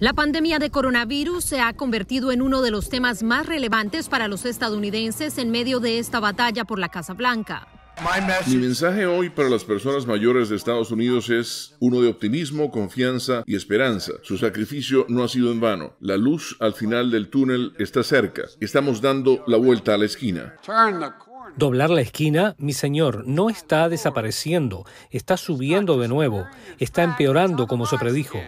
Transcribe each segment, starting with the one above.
La pandemia de coronavirus se ha convertido en uno de los temas más relevantes para los estadounidenses en medio de esta batalla por la Casa Blanca. Mi mensaje hoy para las personas mayores de Estados Unidos es uno de optimismo, confianza y esperanza. Su sacrificio no ha sido en vano. La luz al final del túnel está cerca. Estamos dando la vuelta a la esquina. Doblar la esquina, mi señor, no está desapareciendo, está subiendo de nuevo, está empeorando como se predijo.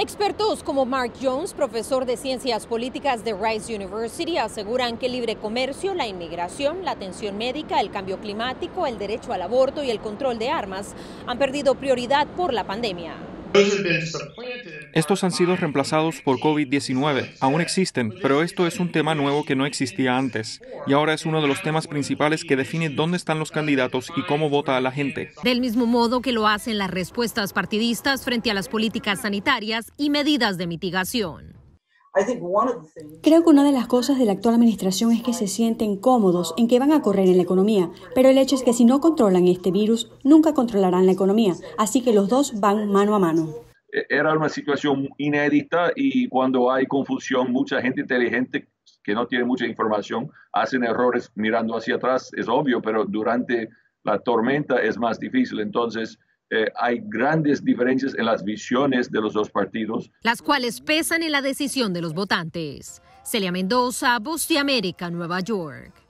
Expertos como Mark Jones, profesor de Ciencias Políticas de Rice University, aseguran que el libre comercio, la inmigración, la atención médica, el cambio climático, el derecho al aborto y el control de armas han perdido prioridad por la pandemia. Estos han sido reemplazados por COVID-19. Aún existen, pero esto es un tema nuevo que no existía antes. Y ahora es uno de los temas principales que define dónde están los candidatos y cómo vota la gente. Del mismo modo que lo hacen las respuestas partidistas frente a las políticas sanitarias y medidas de mitigación. Creo que una de las cosas de la actual administración es que se sienten cómodos en que van a correr en la economía, pero el hecho es que si no controlan este virus, nunca controlarán la economía, así que los dos van mano a mano. E-, era una situación inédita y cuando hay confusión, mucha gente inteligente que no tiene mucha información hacen errores mirando hacia atrás, es obvio, pero durante la tormenta es más difícil. Entonces, eh, hay grandes diferencias en las visiones de los dos partidos. Las cuales pesan en la decisión de los votantes. Celia Mendoza, Voz de América, Nueva York.